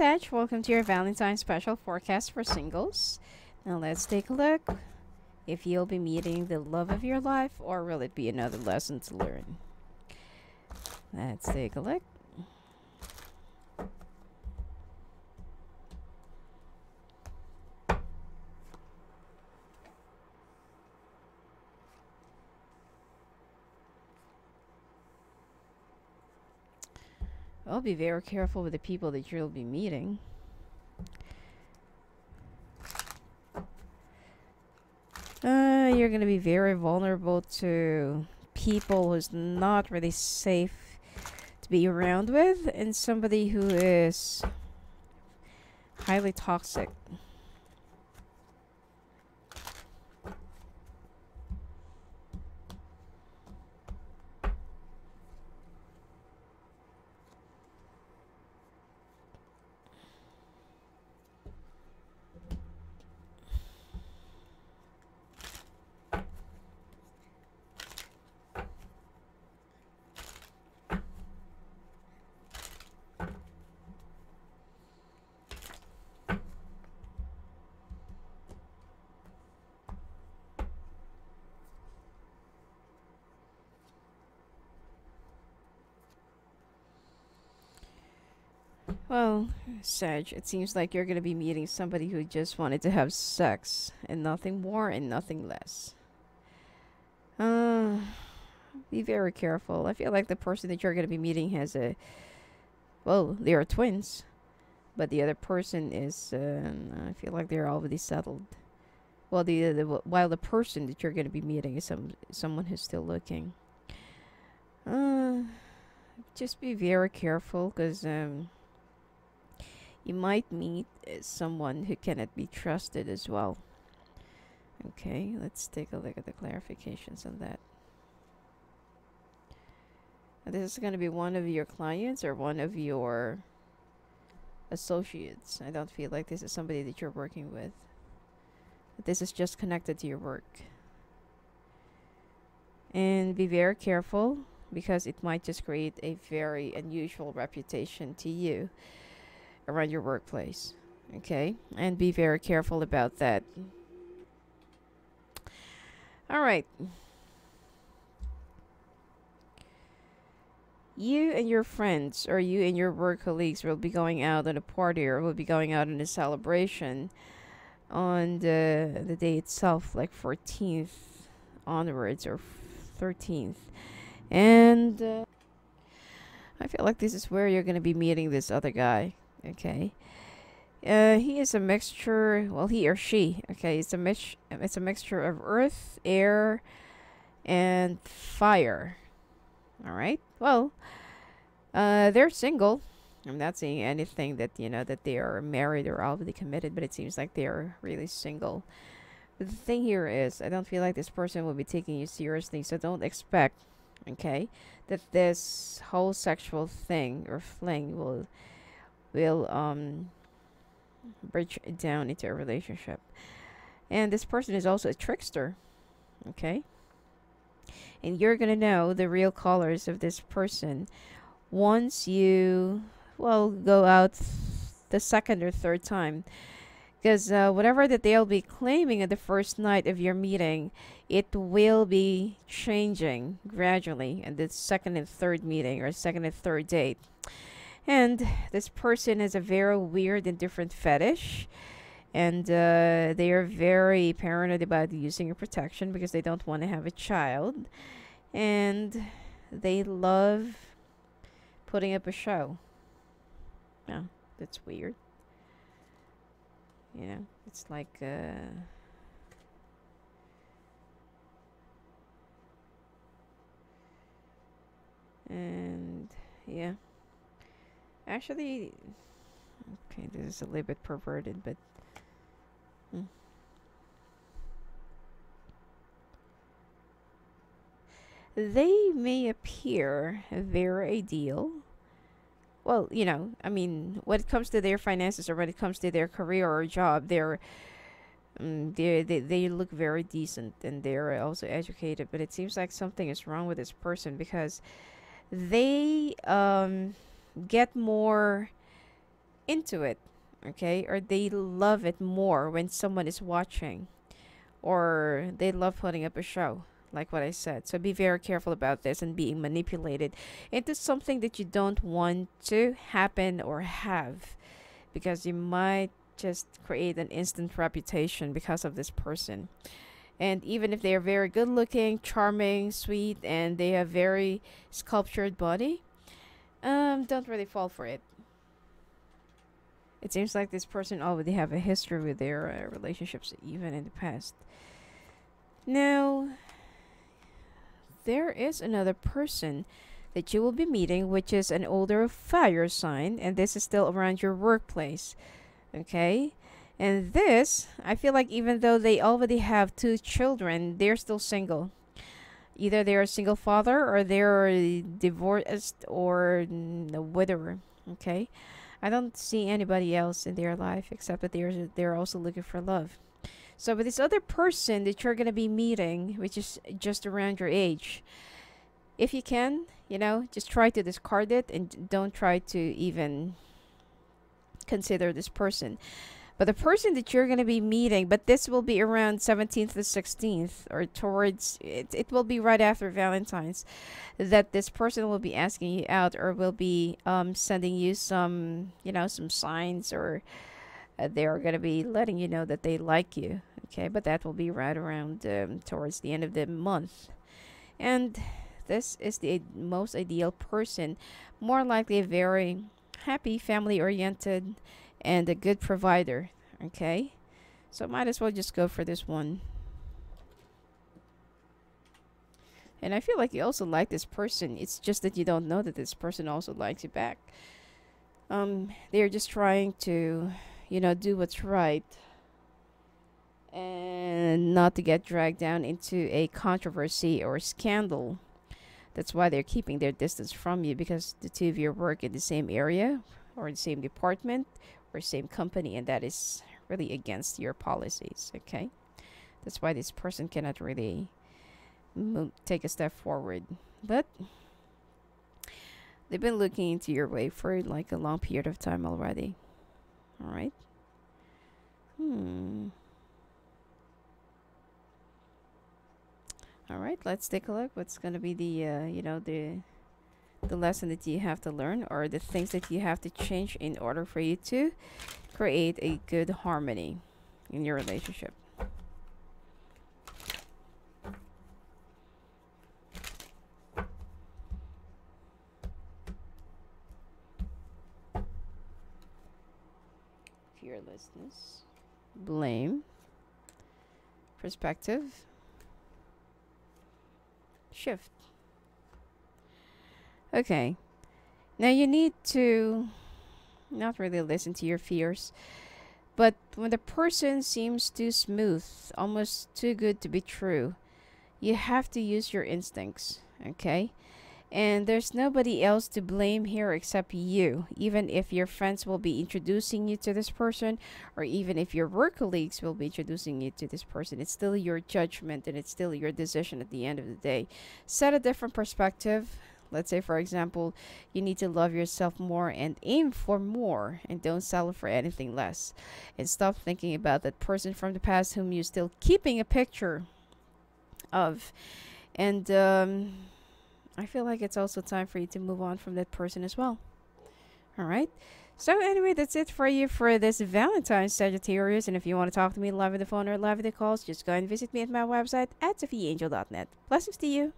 Sag. Welcome to your Valentine's special forecast for singles. Now, let's take a look. If you'll be meeting the love of your life, or will it be another lesson to learn? Let's take a look. Well, be very careful with the people that you'll be meeting. Uh, you're gonna be very vulnerable to people who's not really safe to be around with, and somebody who is highly toxic. Well, Sag, it seems like you're gonna be meeting somebody who just wanted to have sex and nothing more and nothing less. Uh, be very careful. I feel like the person that you're gonna be meeting has a. Well, they are twins, but the other person is. Uh, I feel like they're already settled. Well, the, the while the person that you're gonna be meeting is some someone who's still looking. Uh, just be very careful, cause um you might meet uh, someone who cannot be trusted as well. Okay, let's take a look at the clarifications on that. This is going to be one of your clients or one of your associates. I don't feel like this is somebody that you're working with. This is just connected to your work. And be very careful because it might just create a very unusual reputation to you around your workplace. Okay? And be very careful about that. All right. You and your friends or you and your work colleagues will be going out on a party or will be going out on a celebration on the the day itself like 14th onwards or 13th and uh, I feel like this is where you're going to be meeting this other guy Okay. Uh, he is a mixture. Well, he or she. Okay, it's a mix. It's a mixture of earth, air, and fire. All right. Well, uh, they're single. I'm not seeing anything that you know that they are married or already committed, but it seems like they are really single. But the thing here is, I don't feel like this person will be taking you seriously, so don't expect, okay, that this whole sexual thing or fling will will um bridge down into a relationship. And this person is also a trickster. Okay? And you're going to know the real colors of this person once you well go out the second or third time because uh, whatever that they'll be claiming at the first night of your meeting it will be changing gradually at the second and third meeting or second and third date and this person has a very weird and different fetish. And uh, they are very paranoid about using a protection because they don't want to have a child. And they love putting up a show. Yeah, that's weird. You know, it's like uh, and yeah. Actually, okay, this is a little bit perverted, but. Hmm. They may appear very ideal. Well, you know, I mean, when it comes to their finances or when it comes to their career or job, they're um, they they they look very decent and they're also educated. But it seems like something is wrong with this person because they um get more into it, okay? Or they love it more when someone is watching, or they love putting up a show, like what I said. So be very careful about this and being manipulated into something that you don't want to happen or have, because you might just create an instant reputation because of this person. And even if they are very good looking, charming, sweet, and they have very sculptured body, um, don't really fall for it. It seems like this person already have a history with their uh, relationships, even in the past. Now, there is another person that you will be meeting, which is an older fire sign, and this is still around your workplace. Okay? And this, I feel like even though they already have two children, they're still single. Either they're a single father or they're divorced or a widower. Okay? I don't see anybody else in their life except that they're they're also looking for love. So with this other person that you're gonna be meeting, which is just around your age, if you can, you know, just try to discard it and don't try to even consider this person. But the person that you're going to be meeting, but this will be around 17th to 16th or towards, it, it will be right after Valentine's, that this person will be asking you out or will be um, sending you some, you know, some signs or uh, they are going to be letting you know that they like you. Okay, but that will be right around um, towards the end of the month. And this is the most ideal person, more likely a very happy, family oriented and a good provider. Okay, so might as well just go for this one. And I feel like you also like this person. It's just that you don't know that this person also likes you back. Um, they're just trying to, you know, do what's right and not to get dragged down into a controversy or scandal. That's why they're keeping their distance from you because the two of you work in the same area or in the same department or same company and that is really against your policies okay? That's why this person cannot really take a step forward. But they've been looking into your way for like a long period of time already. All right hmm. All right let's take a look what's to be the uh, you know the the lesson that you have to learn or the things that you have to change in order for you to create a good harmony in your relationship. Fearlessness, blame, perspective, shift. Okay. Now you need to not really listen to your fears. But when the person seems too smooth, almost too good to be true, you have to use your instincts, okay? And there's nobody else to blame here except you. Even if your friends will be introducing you to this person, or even if your work colleagues will be introducing you to this person, it's still your judgment and it's still your decision at the end of the day. Set a different perspective Let's say, for example, you need to love yourself more and aim for more and don't settle for anything less. And stop thinking about that person from the past whom you're still keeping a picture of. And um, I feel like it's also time for you to move on from that person as well. All right. So anyway, that's it for you for this Valentine's Sagittarius. And if you want to talk to me live on the phone or live on the calls, just go and visit me at my website at sophiaangel.net. Blessings to you.